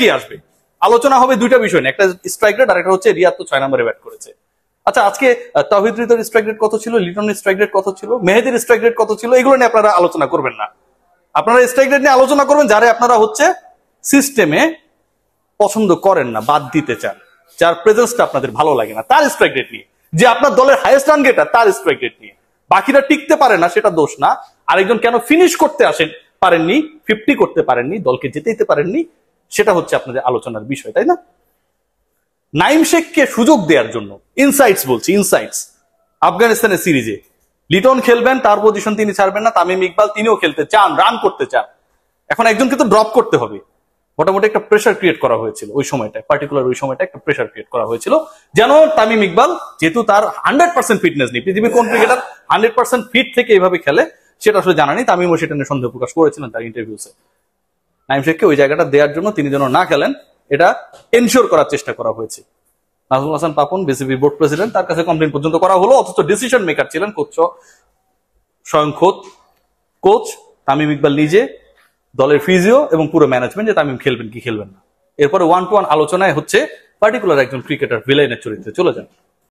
কি আসবে? আলোচনা হবে দুইটা বিষয় নিয়ে একটা স্ট্রাইক রেট আর একটা হচ্ছে রিয়াদ তো ছয় নম্বরে ব্যাট করেছে। আচ্ছা আজকে আহ, তাওহিদ রিতর স্ট্রাইক রেট কত ছিল? লিটনের স্ট্রাইক রেট কত ছিল? মেহেদির স্ট্রাইক রেট কত ছিল? এগুলো নিয়ে আপনারা আলোচনা করবেন না। আপনারা স্ট্রাইক রেট নিয়ে আলোচনা করবেন যারা আপনারা হচ্ছে সিস্টেমে পছন্দ করেন না বাদ দিতে চান। যার প্রেজেন্সটা আপনাদের ভালো লাগে না তার স্ট্রাইক রেট নিয়ে। যে আপনার দলের হাইয়েস্ট রান গেটার তার স্ট্রাইক রেট নিয়ে। বাকিরা টিকতে পারে না সেটা দোষ না। আরেকজন কেন ফিনিশ করতে আসেন পারেননি ফিফটি করতে পারেননি দলকে যেতে পারেননি সেটা হচ্ছে আপনাদের আলোচনার বিষয়, তাই না? নাইম শেখকে সুযোগ দেওয়ার জন্য ইনসাইটস বলছি ইনসাইটস আফগানিস্তানের সিরিজে। লিটন খেলবেন, তার পজিশন তিনি ছাড়বেন না, তামিম ইকবাল তিনিও খেলতে চান রান করতে চান। এখন একজনকে তো ড্রপ করতে হবে। মোটামুটি একটা প্রেশার ক্রিয়েট করা হয়েছিল ওই সময়টা পার্টিকুলার ওই সময়টা একটা প্রেশার ক্রিয়েট করা হয়েছিল। যেন তামিম ইকবাল, যেহেতু তার হান্ড্রেড পার্সেন্ট ফিটনেস নেই, পৃথিবীর কোন ক্রিকেটার হান্ড্রেড পার্সেন্ট ফিট থেকে এইভাবে খেলে, সেটা আসলে জানা নেই। তামিমও সেটা নিয়ে সন্দেহ প্রকাশ করেছিলেন তার ইন্টারভিউসে নাইম শেখকে ওই জায়গাটা দেওয়ার জন্য তিনি যেন না খেলেন, এটা এনশিওর করার চেষ্টা করা হয়েছে। Nazmul Hasan Papon, BCB board president, তার কাছে কমপ্লেন পর্যন্ত করা হলো, অথচ ডিসিশন মেকার ছিলেন কোচ, স্বয়ং খোদ, কোচ তামিম ইকবাল নিজে, দলের ফিজিও এবং পুরো ম্যানেজমেন্ট যে তামিম খেলবেন কি খেলবেন না। এরপরে ওয়ান টু ওয়ান আলোচনায় হচ্ছে পার্টিকুলার একজন ক্রিকেটার ভিলেনের চরিত্রে, চলে যান।